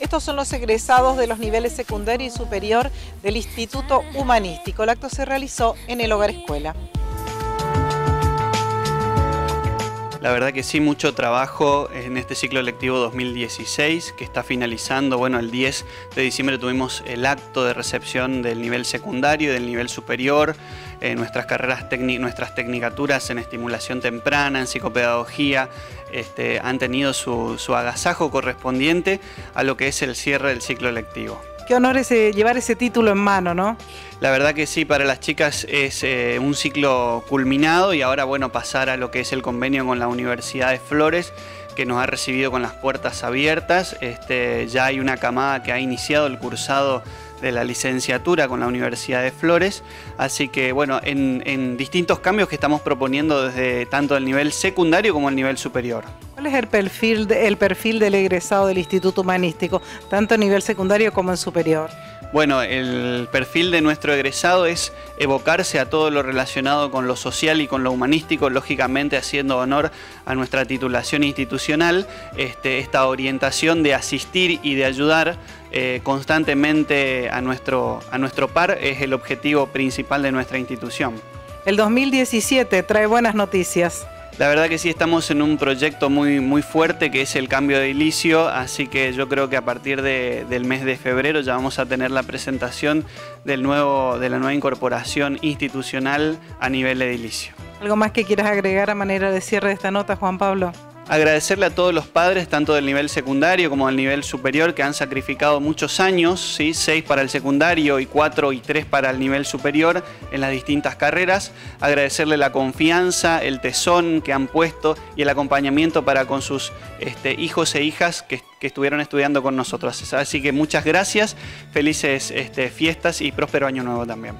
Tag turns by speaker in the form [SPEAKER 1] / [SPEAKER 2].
[SPEAKER 1] Estos son los egresados de los niveles secundario y superior del Instituto Humanístico. El acto se realizó en el Hogar Escuela.
[SPEAKER 2] La verdad que sí, mucho trabajo en este ciclo lectivo 2016 que está finalizando. Bueno, el 10 de diciembre tuvimos el acto de recepción del nivel secundario y del nivel superior. Eh, nuestras carreras, nuestras tecnicaturas en estimulación temprana, en psicopedagogía, este, han tenido su, su agasajo correspondiente a lo que es el cierre del ciclo lectivo.
[SPEAKER 1] Qué honor es llevar ese título en mano, ¿no?
[SPEAKER 2] La verdad que sí, para las chicas es eh, un ciclo culminado y ahora bueno pasar a lo que es el convenio con la Universidad de Flores que nos ha recibido con las puertas abiertas. Este, ya hay una camada que ha iniciado el cursado de la licenciatura con la Universidad de Flores. Así que bueno, en, distintos cambios que estamos proponiendo desde tanto el nivel secundario como el nivel superior.
[SPEAKER 1] ¿Cuál es el perfil, el perfil del egresado del Instituto Humanístico, tanto a nivel secundario como en superior?
[SPEAKER 2] Bueno, el perfil de nuestro egresado es evocarse a todo lo relacionado con lo social y con lo humanístico, lógicamente haciendo honor a nuestra titulación institucional, este, esta orientación de asistir y de ayudar eh, constantemente a nuestro, a nuestro par es el objetivo principal de nuestra institución.
[SPEAKER 1] El 2017 trae buenas noticias.
[SPEAKER 2] La verdad que sí estamos en un proyecto muy, muy fuerte que es el cambio de edilicio, así que yo creo que a partir del mes de febrero ya vamos a tener la presentación del nuevo, de la nueva incorporación institucional a nivel edilicio.
[SPEAKER 1] ¿Algo más que quieras agregar a manera de cierre de esta nota, Juan Pablo?
[SPEAKER 2] Agradecerle a todos los padres, tanto del nivel secundario como del nivel superior, que han sacrificado muchos años, ¿sí? seis para el secundario y cuatro y tres para el nivel superior en las distintas carreras. Agradecerle la confianza, el tesón que han puesto y el acompañamiento para con sus este, hijos e hijas que, estuvieron estudiando con nosotros. Así que muchas gracias, felices este, fiestas y próspero año nuevo también.